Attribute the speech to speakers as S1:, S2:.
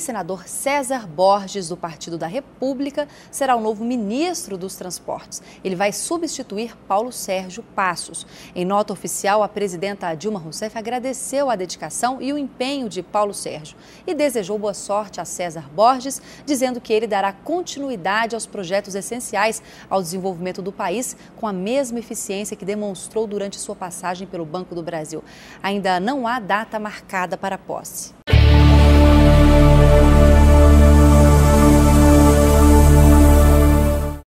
S1: Senador César Borges, do Partido da República, será o novo ministro dos Transportes. Ele vai substituir Paulo Sérgio Passos. Em nota oficial, a presidenta Dilma Rousseff agradeceu a dedicação e o empenho de Paulo Sérgio e desejou boa sorte a César Borges, dizendo que ele dará continuidade aos projetos essenciais ao desenvolvimento do país com a mesma eficiência que demonstrou durante sua passagem pelo Banco do Brasil. Ainda não há data marcada para a posse.